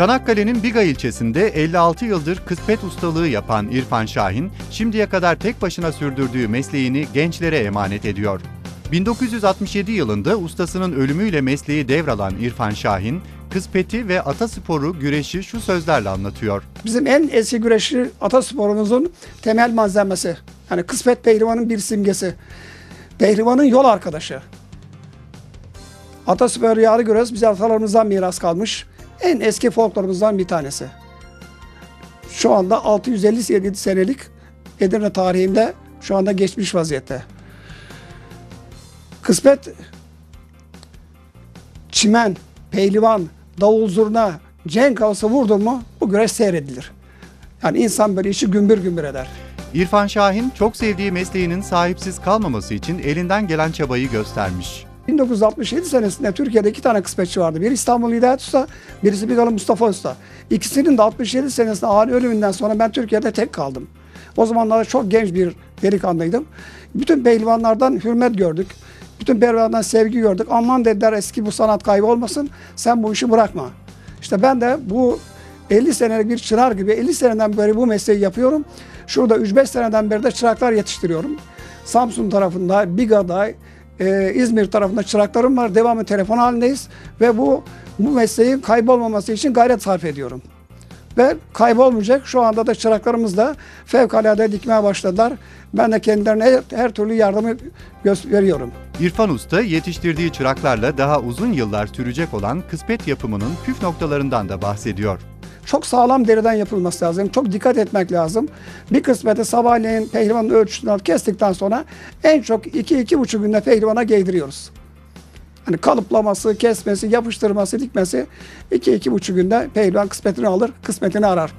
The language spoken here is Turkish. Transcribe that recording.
Çanakkale'nin Biga ilçesinde 56 yıldır kıspet ustalığı yapan İrfan Şahin, şimdiye kadar tek başına sürdürdüğü mesleğini gençlere emanet ediyor. 1967 yılında ustasının ölümüyle mesleği devralan İrfan Şahin, kıspeti ve atasporu güreşi şu sözlerle anlatıyor. Bizim en eski güreşi atasporumuzun temel malzemesi. Yani kısmet pehlivanın bir simgesi. Pehlivanın yol arkadaşı. Ataspor yarı güreş bize atalarımızdan miras kalmış. En eski folklorumuzdan bir tanesi. Şu anda 657 senelik Edirne tarihinde şu anda geçmiş vaziyette. Kısmet çimen, pehlivan, davul zurna, cenk havası vurdun mu bu güreş seyredilir. Yani insan böyle işi gümbür gümbür eder. İrfan Şahin çok sevdiği mesleğinin sahipsiz kalmaması için elinden gelen çabayı göstermiş. 1967 senesinde Türkiye'de iki tane kısmetçi vardı. Biri İstanbul Hidayet Usta, birisi Bigalı Mustafa Usta. İkisinin de 67 senesinde ani ölümünden sonra ben Türkiye'de tek kaldım. O zamanlarda çok genç bir delikanlıydım. Bütün pehlivanlardan hürmet gördük. Bütün pehlivanlardan sevgi gördük. Aman dediler eski bu sanat kaybolmasın. Sen bu işi bırakma. İşte ben de bu 50 senelik bir çırar gibi 50 seneden beri bu mesleği yapıyorum. Şurada 3-5 seneden beri de çıraklar yetiştiriyorum. Samsun tarafında, Biga'da, e, İzmir tarafında çıraklarım var. Devamlı telefon halindeyiz ve bu bu mesleğin kaybolmaması için gayret sarf ediyorum. Ve kaybolmayacak. Şu anda da çıraklarımız da fevkalade dikmeye başladılar. Ben de kendilerine her, türlü yardımı veriyorum. İrfan Usta yetiştirdiği çıraklarla daha uzun yıllar sürecek olan kıspet yapımının püf noktalarından da bahsediyor. Çok sağlam deriden yapılması lazım. Çok dikkat etmek lazım. Bir kısmeti sabahleyin pehlivanın ölçüsünü alıp kestikten sonra en çok 2-2,5 günde pehlivana giydiriyoruz. Hani kalıplaması, kesmesi, yapıştırması, dikmesi 2-2,5 günde pehlivan kısmetini alır, kısmetini arar.